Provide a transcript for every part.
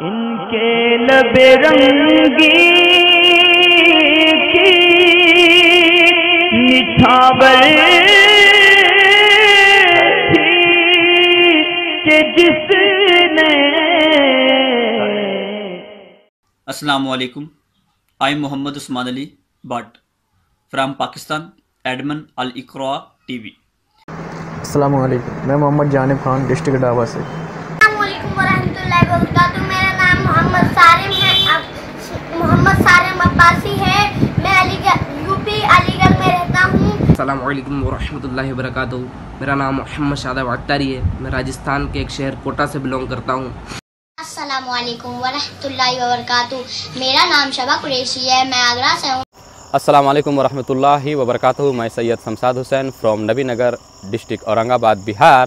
ان کے لب رنگی کی نچھاور تھی کہ جس نے السلام علیکم۔ I Muhammad Usman Ali Butt from Pakistan admin Al Iqra T V. السلام علیکم۔ میں محمد جانب خان ڈسٹرکٹ ڈابا سے۔ السلام علیکم ورحمۃ اللہ وبرکاتہ۔ میرا نام محمد شاداب اختاری ہے۔ میں راجستھان کے ایک شہر کوٹا سے بلونگ کرتا ہوں۔ السلام علیکم ورحمۃ اللہ وبرکاتہ۔ میرا نام شبا قریشی ہے۔ میں آگرہ سے ہوں۔ السلام علیکم ورحمۃ اللہ وبرکاتہ۔ میں سید شمساد حسین فرام نبی نگر ڈسٹرکٹ اورنگ آباد بہار۔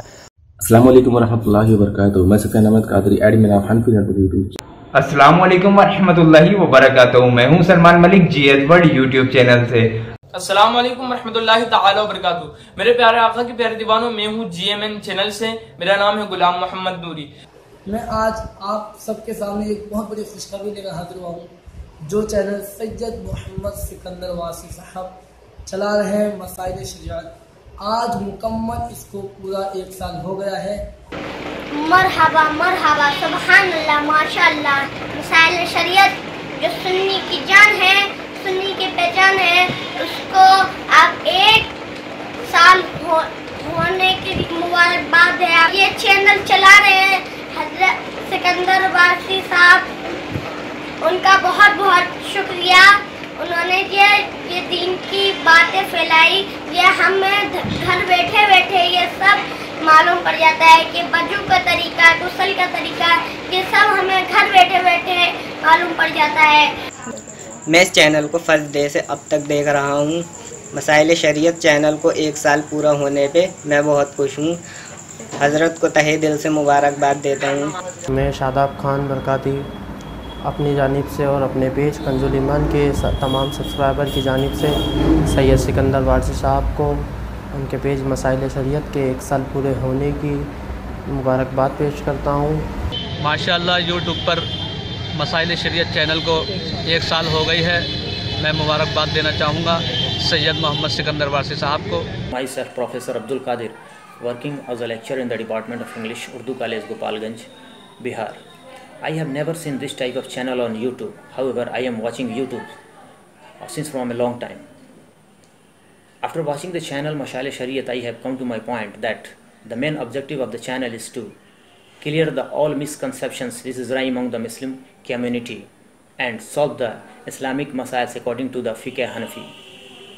السلام علیکم ورحمۃ اللہ وبرکاتہ۔ میں Sufyan Ahmed Qadri admin of Hanafi net YouTube السلام علیکم ورحمۃ اللہ وبرکاتہ۔ میں ہوں Salman Malik G S word YouTube channel سے۔ السلام علیکم ورحمۃ اللہ تعالی وبرکاتہ۔ میرے پیارے آقا کے پیارے دیوانوں میں ہوں جی ایم این چینل سے۔ میرا نام ہے غلام محمد نوری۔ میں آج آپ سب کے سامنے ایک بہت بڑی خوشخبری لے کر حاضر ہوا ہوں جو چینل سید محمد سکندر واسی صاحب چلا رہے ہیں مسائل شریعت۔ آج مکمل اس کو پورا ایک سال ہو گیا ہے۔ مرحبا مرحبا سبحان اللہ ماشاء اللہ مسائل شریعت جو سنی کی جان ہے سنی کی پہچان ہے، اس کو آپ ایک سال ہو، ہونے کی مبارکباد ہے۔ آپ یہ چینل چلا رہے ہیں، حضرت سکندر واسی صاحب۔ ان کا بہت بہت شکریہ۔ انہوں نے یہ یہ دین کی باتیں پھیلائی۔ یہ ہمیں گھر بیٹھے بیٹھے یہ سب معلوم پڑ جاتا ہے کہ بجو کا طریقہ، غسل کا طریقہ، یہ سب ہمیں گھر بیٹھے بیٹھے معلوم پڑ جاتا ہے۔ میں اس چینل کو فرسٹ ڈے سے اب تک دیکھ رہا ہوں۔ مسائل شریعت چینل کو ایک سال پورا ہونے پہ میں بہت خوش ہوں۔ حضرت کو تہہ دل سے مبارکباد دیتا ہوں۔ میں شاداب خان برکاتی اپنی جانب سے اور اپنے پیج کنزول ایمان کے تمام سبسکرائبر کی جانب سے سید سکندر وارسی صاحب کو ان کے پیج مسائل شریعت کے ایک سال پورے ہونے کی مبارکباد پیش کرتا ہوں۔ ماشاء اللہ یوٹیوب پر مسائل شریعت چینل کو ایک سال ہو گئی ہے۔ میں مبارک بات دینا چاہوں گا سید محمد سکندر وارسی صاحب کو۔ مائی sir professor Abdul Qadir working as a lecture in the department of English Urdu college Gopalganj Bihar I have never seen this type of channel on YouTube however آئی ہم washing YouTube since from long time after watching Masail Shariat I have come to my point that the main objective of the channel is to clear the all misconceptions. Which is right among the Muslim community and solve the Islamic masails according to the fiqh Hanafi.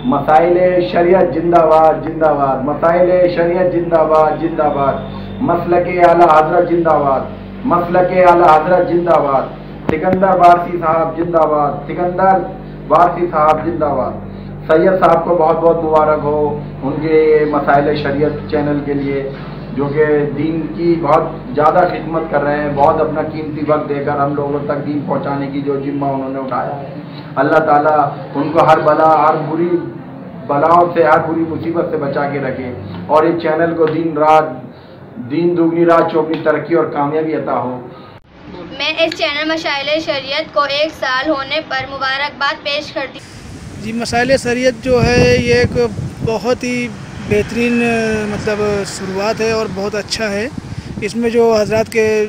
مسائل شریعت زندہ باد زندہ باد مسائل شریعت زندہ باد زندہ باد مسلک اعلیٰ حضرت زندہ باد مسلک اعلیٰ حضرت زندہ باد سکندر وارسی صاحب زندہ باد سکندر وارسی صاحب زندہ باد سید صاحب کو بہت بہت مبارک ہو ان کے مسائل شریعت چینل کے لیے جو کہ دین کی بہت زیادہ خدمت کر رہے ہیں بہت اپنا قیمتی وقت دے کر ہم لوگوں تک دین پہنچانے کی جو ذمہ انہوں نے اٹھایا ہے۔ اللہ تعالیٰ ان کو ہر بلا ہر بری بلاؤں سے ہر بری مصیبت سے بچا کے رکھے۔ اور اس چینل کو دن رات دین دگنی رات چوبی ترقی اور کامیابی عطا ہو۔ میں اس چینل مشائل شریعت کو ایک سال ہونے پر مبارکباد پیش کرتی جی مسائل شریعت جو ہے یہ ایک بہت ہی بہترین مطلب شروعات ہے اور بہت اچھا ہے۔ اس میں جو حضرات کے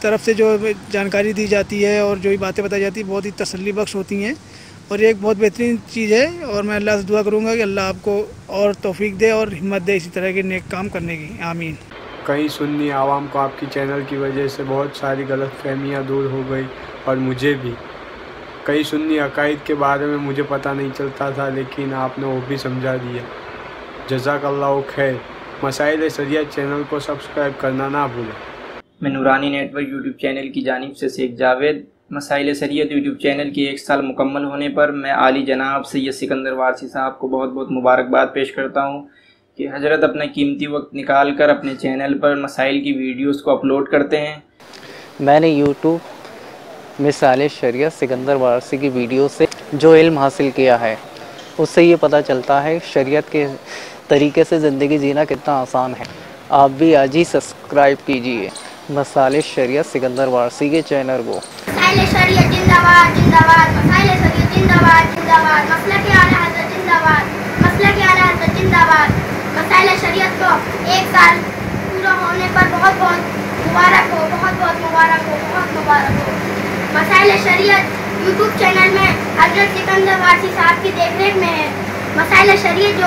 طرف سے جو جانکاری دی جاتی ہے اور جو بھی باتیں بتائی جاتی ہیں، بہت ہی تسلی بخش ہوتی ہیں اور یہ ایک بہت بہترین چیز ہے۔ اور میں اللہ سے دعا کروں گا کہ اللہ آپ کو اور توفیق دے اور ہمت دے اسی طرح کے نیک کام کرنے کی۔ آمین۔ کئی سنی عوام کو آپ کی چینل کی وجہ سے بہت ساری غلط فہمیاں دور ہو گئی اور مجھے بھی۔ کئی سنی عقائد کے بارے میں مجھے پتہ نہیں چلتا تھا، لیکن آپ نے وہ بھی سمجھا دیا۔ جزاک اللہ خیر۔ مسائل شریعت چینل کو سبسکرائب کرنا نہ بھولیں۔ میں نورانی نیٹ ورک یوٹیوب چینل کی جانب سے شیخ جاوید۔ مسائل شریعت یوٹیوب چینل کی ایک سال مکمل ہونے پر میں عالی جناب سید سکندر وارسی صاحب کو بہت بہت مبارکباد پیش کرتا ہوں کہ حضرت اپنا قیمتی وقت نکال کر اپنے چینل پر مسائل کی ویڈیوز کو اپلوڈ کرتے ہیں۔ میں نے یوٹیوب مثال شریعت سکندر وارسی کی ویڈیو سے جو علم حاصل کیا ہے اس سے یہ پتہ چلتا ہے شریعت کے طریقے سے زندگی جینا کتنا آسان ہے۔ آپ بھی آج ہی سبسکرائب کیجیے۔ مسالے شریعت، سکندر وارسی کے چینل کو۔ مسائل شریعت، زندہ باد زندہ باد۔ شریعت، زندہ باد زندہ باد۔ اعلی حضرت زندہ باد؟ اعلی حضرت زندہ باد؟ شریعت کو ایک سال پورا ہونے پر بہت بہت مبارک ہو، بہت بہت مبارک ہو، بہت مبارک ہو۔ مسائل شریعت یوٹیوب چینل میں حضرت سکندر وارسی صاحب کی دیکھ ریکھ میں ہے۔ مسائل شریعت جو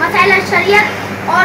مسائل شریعت اور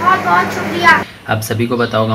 بہت بہت شکریہ۔ آپ سبھی کو بتاؤ گا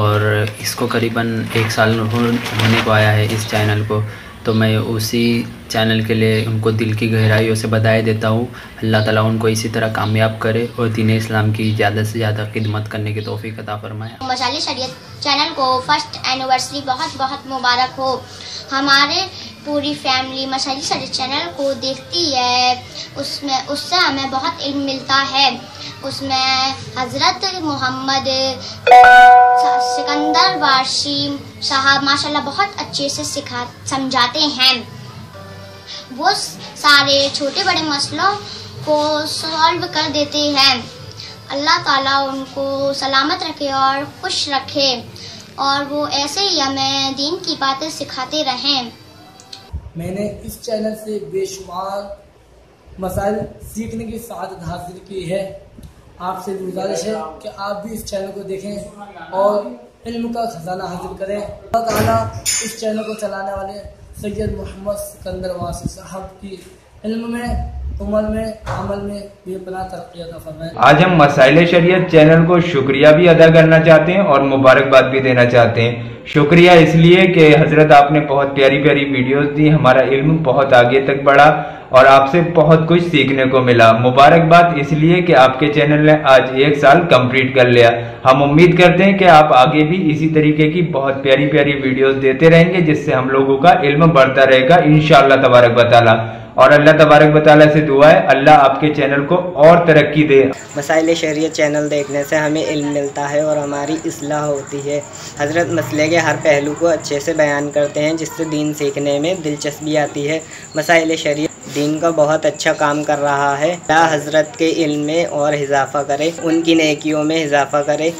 اور اس کو قریباً ایک سال ہونے کو آیا ہے اس چینل کو۔ تو میں اسی چینل کے لیے ان کو دل کی گہرائیوں سے بدائے دیتا ہوں۔ اللہ تعالیٰ ان کو اسی طرح کامیاب کرے اور دین اسلام کی زیادہ سے زیادہ خدمت کرنے کی توفیق عطا فرمائے۔ مشالی شریعت چینل کو فرسٹ اینورسری بہت بہت مبارک ہو۔ ہمارے پوری فیملی مشاہدی سارے چینل کو دیکھتی ہے۔ اس میں، اس سے ہمیں بہت علم ملتا ہے۔ اس میں حضرت محمد سکندر وارشی صاحب ماشاءاللہ بہت اچھے سے سکھا، سمجھاتے ہیں۔ وہ سارے چھوٹے بڑے مسئلوں کو سولو کر دیتے ہیں۔ اللہ تعالیٰ ان کو سلامت رکھے اور خوش رکھے اور وہ ایسے ہی ہمیں دین کی باتیں سکھاتے رہیں۔ میں نے اس چینل سے بے شمار مسائل سیکھنے کی سعادت حاصل کی ہے۔ آپ سے گزارش ہے کہ آپ بھی اس چینل کو دیکھیں اور علم کا خزانہ حاصل کریں۔ اللہ تعالیٰ اس چینل کو چلانے والے سید محمد سکندر واسف صاحب کی علم میں عمر میں، عمل میں بے پناہ ترقی عطا فرمائے۔ آج ہم مسائل شریعت چینل کو شکریہ بھی ادا کرنا چاہتے ہیں اور مبارکباد بھی دینا چاہتے ہیں۔ شکریہ اس لیے کہ حضرت آپ نے بہت پیاری پیاری ویڈیوز دی، ہمارا علم بہت آگے تک بڑھا۔ اور آپ سے بہت کچھ سیکھنے کو ملا۔ مبارک بات اس لیے کہ آپ کے چینل نے آج ایک سال کمپلیٹ کر لیا۔ ہم امید کرتے ہیں کہ آپ آگے بھی اسی طریقے کی بہت پیاری پیاری ویڈیوز دیتے رہیں گے، جس سے ہم لوگوں کا علم بڑھتا رہے گا۔ انشاءاللہ تبارک بطالہ اور اللہ تبارک بطالہ سے دعا ہے، اللہ آپ کے چینل کو اور ترقی دے۔ مسائل شریعت چینل دیکھنے سے ہمیں علم ملتا ہے اور ہماری اصلاح ہوتی ہے۔ حضرت مسئلے کے ہر پہلو کو اچھے سے بیان کرتے ہیں، جس سے دین سیکھنے میں دلچسپی آتی ہے۔ مسائل شریعت دین کا بہت اچھا کام کر رہا ہے۔ لا حضرت کے علم میں اور اضافہ کرے ان کی نیکیوں میں اضافہ کرے۔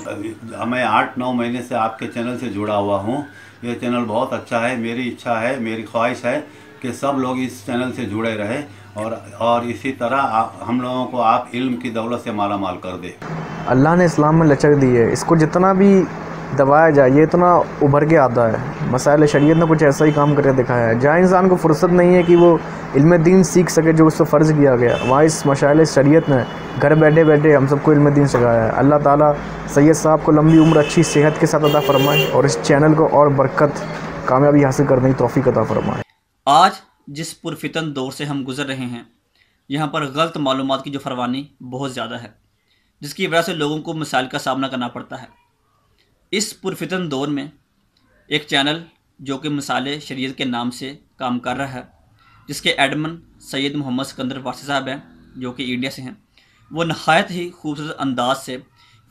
میں آٹھ نو مہینے سے آپ کے چینل سے جڑا ہوا ہوں۔ یہ چینل بہت اچھا ہے میری اچھا ہے میری خواہش ہے کہ سب لوگ اس چینل سے جڑے رہے اور اور اسی طرح ہم لوگوں کو آپ علم کی دولت سے مالا مال کر دے اللہ نے اسلام میں لچک دی ہے۔ اس کو جتنا بھی دبایا جائے، یہ اتنا ابھر کے آتا ہے۔ مسائل شریعت نے کچھ ایسا ہی کام کر کے دکھایا ہے۔ جہاں انسان کو فرصت نہیں ہے کہ وہ علم دین سیکھ سکے، جو اس سے فرض کیا گیا، وہاں اس مسائل شریعت نے گھر بیٹھے بیٹھے ہم سب کو علم دین سکھایا ہے۔ اللہ تعالیٰ سید صاحب کو لمبی عمر، اچھی صحت کے ساتھ عطا فرمائے اور اس چینل کو اور برکت، کامیابی حاصل کرنے کی توفیق عطا فرمائے۔ آج جس پرفتن دور سے ہم گزر رہے ہیں، یہاں پر غلط معلومات کی جو فروانی بہت زیادہ ہے، جس کی وجہ سے لوگوں کو مسائل کا سامنا کرنا پڑتا ہے۔ اس پرفتن دور میں ایک چینل جو کہ مسالے شریعت کے نام سے کام کر رہا ہے، جس کے ایڈمن سید محمد سکندر واسی صاحب ہیں، جو کہ انڈیا سے ہیں۔ وہ نہایت ہی خوبصورت انداز سے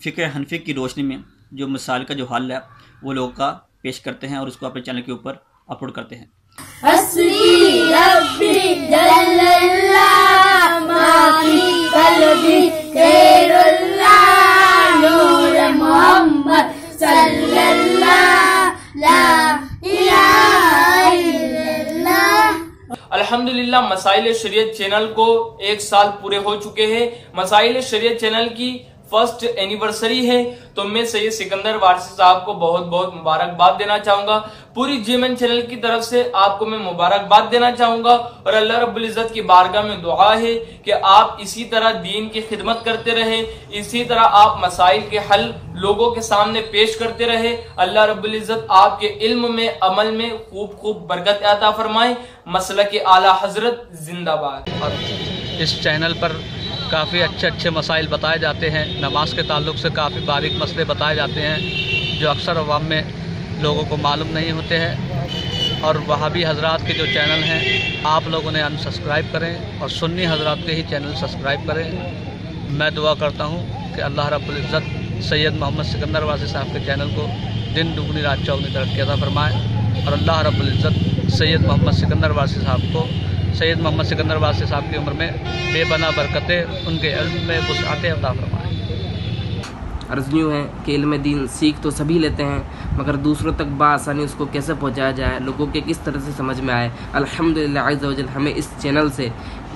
فکر حنفی کی روشنی میں جو مسائل کا جو حل ہے، وہ لوگوں کا پیش کرتے ہیں اور اس کو اپنے چینل کے اوپر اپلوڈ کرتے ہیں۔ ربی جل اللہ الحمدللہ مسائل شریعت چینل کو ایک سال پورے ہو چکے ہیں۔ مسائل شریعت چینل کی فرسٹ اینیورسری ہے، تو میں سید سکندر وارثی صاحب کو بہت بہت مبارکباد دینا چاہوں گا۔ پوری جی مین چینل کی طرف سے آپ کو میں مبارکباد دینا چاہوں گا اور اللہ رب العزت کی بارگاہ میں دعا ہے کہ آپ اسی طرح دین کی خدمت کرتے رہے، اسی طرح آپ مسائل کے حل لوگوں کے سامنے پیش کرتے رہے۔ اللہ رب العزت آپ کے علم میں، عمل میں خوب خوب برکت عطا فرمائے۔ مسئلہ کے اعلیٰ حضرت زندہ باد۔ اس چینل پر کافی اچھے اچھے مسائل بتائے جاتے ہیں، نماز کے تعلق سے کافی باریک مسئلے بتائے جاتے ہیں، جو اکثر عوام میں لوگوں کو معلوم نہیں ہوتے ہیں۔ اور وہابی حضرات کے جو چینل ہیں، آپ لوگ انہیں ان سبسکرائب کریں اور سنی حضرات کے ہی چینل سسکرائب کریں۔ میں دعا کرتا ہوں کہ اللہ رب العزت سید محمد سکندر واسی صاحب کے چینل کو دن دگنی رات چوگنی ترقی عطا فرمائے اور اللہ رب العزت سید محمد سکندر واسی صاحب کو سید محمد سکندر واسی صاحب کی عمر میں بے بنا برکتیں ان کے علم میں وسعتیں عطا فرمائیں عرض یوں ہے کہ علم دین سیکھ تو سبھی لیتے ہیں مگر دوسروں تک بآسانی اس کو کیسے پہنچایا جائے لوگوں کے کس طرح سے سمجھ میں آئے؟ الحمد للہ ہمیں اس چینل سے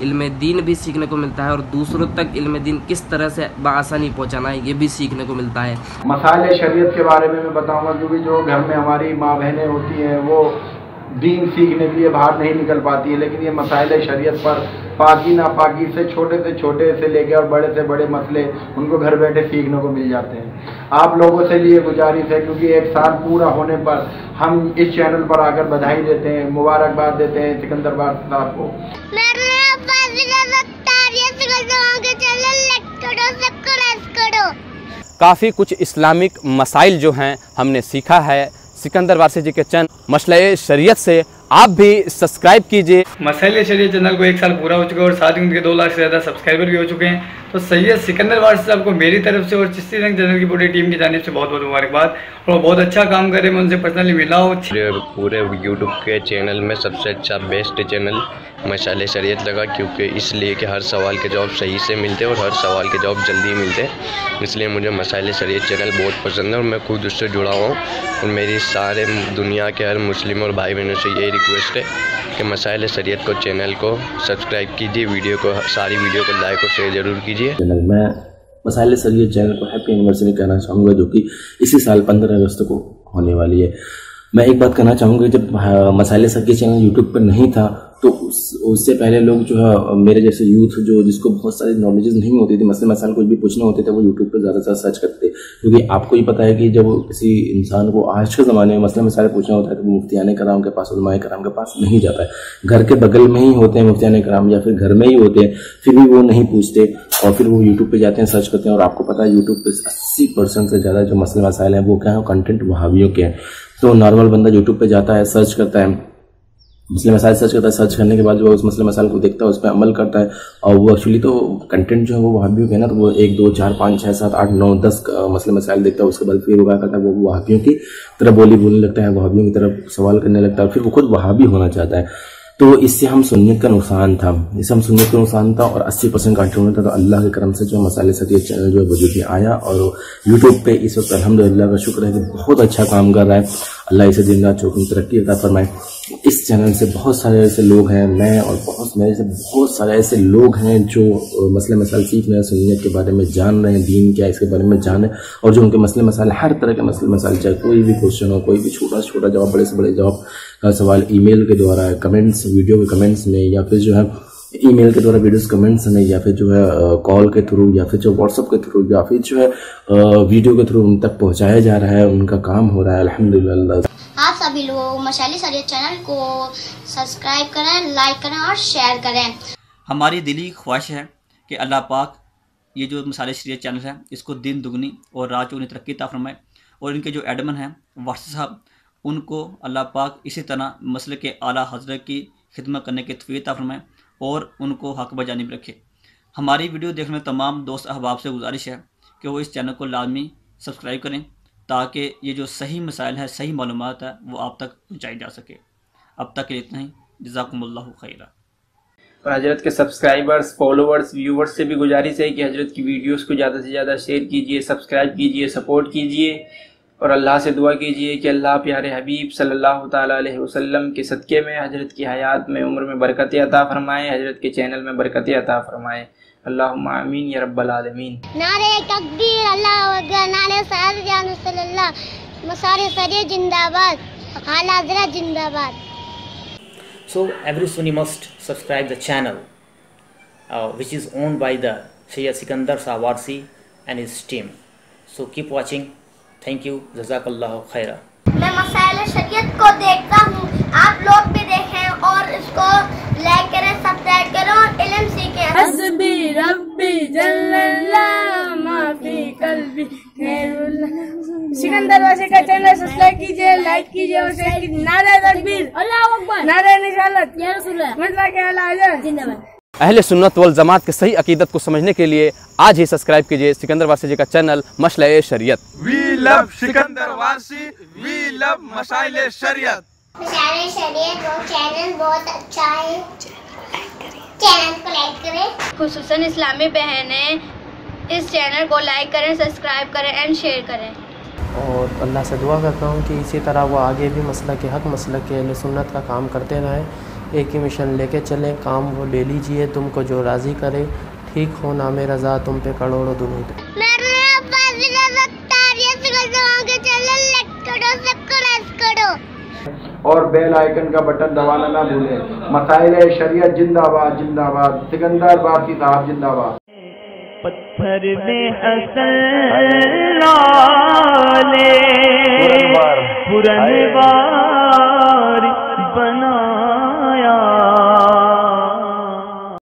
علم دین بھی سیکھنے کو ملتا ہے اور دوسروں تک علم دین کس طرح سے بآسانی پہنچانا ہے یہ بھی سیکھنے کو ملتا ہے۔ مسائل شریعت کے بارے میں میں بتاؤں گا کیونکہ جو گھر میں ہماری ماں بہنیں ہوتی ہیں وہ دین سیکھنے کے لیے باہر نہیں نکل پاتی ہے لیکن یہ مسائل شریعت پر پاکی ناپاکی سے چھوٹے سے چھوٹے سے لے کے اور بڑے سے بڑے مسئلے ان کو گھر بیٹھے سیکھنے کو مل جاتے ہیں۔ آپ لوگوں سے لیے گزارش ہے کیونکہ ایک سال پورا ہونے پر ہم اس چینل پر آ کر بدھائی دیتے ہیں مبارکباد دیتے ہیں سکندر بار صاحب کو۔ کافی کچھ اسلامک مسائل جو ہیں ہم نے سیکھا ہے سکندر وارسی جی کے چند مسئلہ شریعت سے آپ بھی سبسکرائب کیجیے۔ مسائل شریعت چینل کو ایک سال پورا ہو چکا ہے اور ساتھ ان کے دو لاکھ سے زیادہ سبسکرائبر بھی ہو چکے ہیں۔ تو سید سکندر وارث صاحب کو میری طرف سے اور چستی رنگ چینل کی پوری ٹیم کی جانب سے بہت بہت مبارکباد۔ اور بہت اچھا کام کرے میں ان سے پرسنلی ملا ہوں۔ پورے یوٹیوب کے چینل میں سب سے اچھا بیسٹ چینل مسائل شریعت لگا کیونکہ اس لیے کہ ہر سوال کے جواب صحیح سے ملتے اور ہر سوال کے جواب جلدی ملتے۔ اس لیے مجھے مسائل شریعت چینل بہت پسند ہے اور میں خود اس سے جڑا ہوں۔ اور میری سارے دنیا کے ہر مسلم اور بھائی بہنوں سے یہی ریکویسٹ ہے کہ مسائل سریعت کو چینل کو سبسکرائب کیجیے ویڈیو کو، ساری ویڈیو کو لائک اور شیئر ضرور کیجیے میں مسائل سریعت چینل کو ہیپی انیورسری کہنا چاہوں گا جو کہ اسی سال پندرہ اگست کو ہونے والی ہے۔ میں ایک بات کہنا چاہوں گا، جب مسائل سریعت چینل یوٹیوب پر نہیں تھا تو اس سے پہلے لوگ جو ہے، میرے جیسے یوتھ جو، جس کو بہت ساری نالجز نہیں ہوتی تھی مسئلے مسائل کچھ بھی پوچھنا ہوتے تھے وہ یوٹیوب پہ زیادہ سے سرچ کرتے. کیونکہ آپ کو یہ پتہ ہے کہ جب کسی انسان کو آج کے زمانے میں مسئلے مسائل پوچھنا ہوتا ہے، تو وہ مفتیان کرام کے پاس، علماء کرام کے پاس نہیں جاتا ہے. گھر کے بغل میں ہی ہوتے ہیں مفتیان کرام، یا پھر گھر میں ہی ہوتے ہیں، پھر بھی وہ نہیں پوچھتے، اور پھر وہ یوٹیوب پہ جاتے ہیں سرچ کرتے ہیں، اور آپ کو پتا ہے یوٹیوب پہ اسی پرسنٹ سے زیادہ جو مسئلے مسائل ہیں، وہ کیا ہیں کنٹینٹ وہاویوں کے ہیں. تو نارمل بندہ یوٹیوب پہ جاتا ہے سرچ کرتا ہے مسئلہ مسائل سرچ کرتا ہے سرچ کرنے کے بعد جو اس مسئلہ مسائل کو دیکھتا ہے، اس پہ عمل کرتا ہے۔ اور وہ ایکچولی تو کنٹینٹ جو ہے وہ وہاں بھی ہے نا، تو وہ ایک، دو، چار، پانچ، چھ، سات، آٹھ، نو، دس مسئلہ مسائل دیکھتا ہے، اس کے بعد پھر وہ کرتا ہے، وہ وہابیوں کی طرف بولی بولنے لگتا ہے، وہابیوں کی طرف سوال کرنے لگتا ہے پھر وہ خود وہابی ہونا چاہتا ہے۔ تو اس سے ہم سنیت کا نقصان تھا۔ اس سے ہم سنیت کا نقصان تھا اور اسی پرسینٹ کنٹرول تھا۔ تو اللہ کے کرم سے جو مسالے سے یہ چینل جو ہے وجود میں آیا اور یوٹیوب پہ اس وقت الحمد للہ کا شکر ہے کہ بہت اچھا کام کر رہا ہے۔ اللہ اسے دن رات چوکن ترقی عطا فرمائے۔ اس چینل سے بہت سارے ایسے لوگ ہیں، میں اور بہت، میرے سے بہت سارے ایسے لوگ ہیں جو مسئلے مسائل سیکھ رہے ہیں، سنیت کے بارے میں جان رہے ہیں، دین کیا اس کے بارے میں جان رہے ہیں اور جو ان کے مسئلے مسائل، ہر طرح کے مسئلے مسائل، چاہے کوئی بھی کوشچن ہو، کوئی بھی چھوٹا چھوٹا جواب، بڑے سے بڑے جواب کا سوال ای میل کے دوارا کمنٹس، ویڈیو کے کمنٹس میں، یا پھر جو ہے ای میل کے دوارا ویڈیوز کمنٹس ہمیں یا پھر جو ہے کال کے تھرو یا پھر جو واتس اپ کے تھرو یا پھر جو ہے ویڈیو کے تھرو ان تک پہنچایا جا رہا ہے ان کا کام ہو رہا ہے۔ الحمدللہ آپ سبھی لوگ مشالی سریت چینل کو سبسکرائب کریں لائک کریں اور شیئر کریں۔ ہماری دلی خواہش ہے کہ اللہ پاک یہ جو مسالے شریعت چینل ہے اس کو دن دگنی اور رات چگنی ترقی فرمائے۔ اور ان کے جو ایڈمن ہیں واٹس صاحب ان کو اللہ پاک اسی طرح مسئلے کے اعلیٰ حضرت کی خدمت کرنے کی تا فرمائے۔ اور ان کو حق بجانب رکھے۔ ہماری ویڈیو دیکھنے تمام دوست احباب سے گزارش ہے کہ وہ اس چینل کو لازمی سبسکرائب کریں تاکہ یہ جو صحیح مسائل ہے صحیح معلومات ہے وہ آپ تک پہنچائی جا سکے۔ اب تک اتنا ہی۔ جزاکم اللہ خیرہ اور حضرت کے سبسکرائبرز فالوورز ویورز سے بھی گزارش ہے کہ حضرت کی ویڈیوز کو زیادہ سے زیادہ شیئر کیجیے سبسکرائب کیجیے سپورٹ کیجیے اور اللہ سے دعا کیجیے کہ اللہ پیارے حبیب صلی اللہ تعالیٰ علیہ وسلم کے صدقے میں حضرت کی حیات میں عمر میں برکت عطا فرمائے حضرت کے چینل میں برکت عطا فرمائے اللہم آمین یا رب العالمین نعرہ تکبیر اللہ وگر نعرہ سعر جان صلی اللہ مسار سری جندہ باد حال حضرت جندہ باد So every Sunni must subscribe the channel uh, which is owned by the Shia Sikandar Sawarsi and his team. So keep watching. Thank you جزاک اللہ خیرہ میں مسائل شریعت کو دیکھتا ہوں۔ آپ لوگ بھی دیکھیں اور اس کو لائک کریں سب سبسکرائب کریں اور علم سیکھیں۔ حسبی ربی جل اللہ ما فی قلبی خیر اللہ۔ سکندر واسے کا چینل سبسکرائب کیجیے لائک کیجیے اور شیئر کیجیے۔ نعرہ تکبیر۔ اللہ اکبر۔ نارے نشالت یا رسول اللہ۔ مطلع کے حل آجا زندہ بھائی اہل سنت والجماعت کے صحیح عقیدت کو سمجھنے کے لیے آج ہی سبسکرائب کیجیے سکندر واسی جی کا چینل مشلہ شریعت۔ وی لب سکندر واسی وی لب مسائل شریعت۔ مسائل شریعت وہ چینل بہت اچھا ہے۔ چینل کو لائک کریں۔ خصوصاً اسلامی بہنیں اس چینل کو لائک کریں سبسکرائب کریں اینڈ شیئر کریں۔ اور اللہ سے دعا کرتا ہوں کہ اسی طرح وہ آگے بھی مسئلہ کے حق مسئلہ کے سنت کا کام کرتے رہیں۔ ایک ہی مشن لے کے چلیں کام وہ لے لیجیے تم کو جو راضی کرے۔ ٹھیک ہو نام رضا تم پہ کروڑوں درود اور بیل آئیکن کا بٹن دوانا نہ بھولیں۔ مسائل شریعت زندہ آباد زندہ آباد سکندر بارسی صاحب زندہ آباد پتھر میں حسن لالے پرنوار پرنوار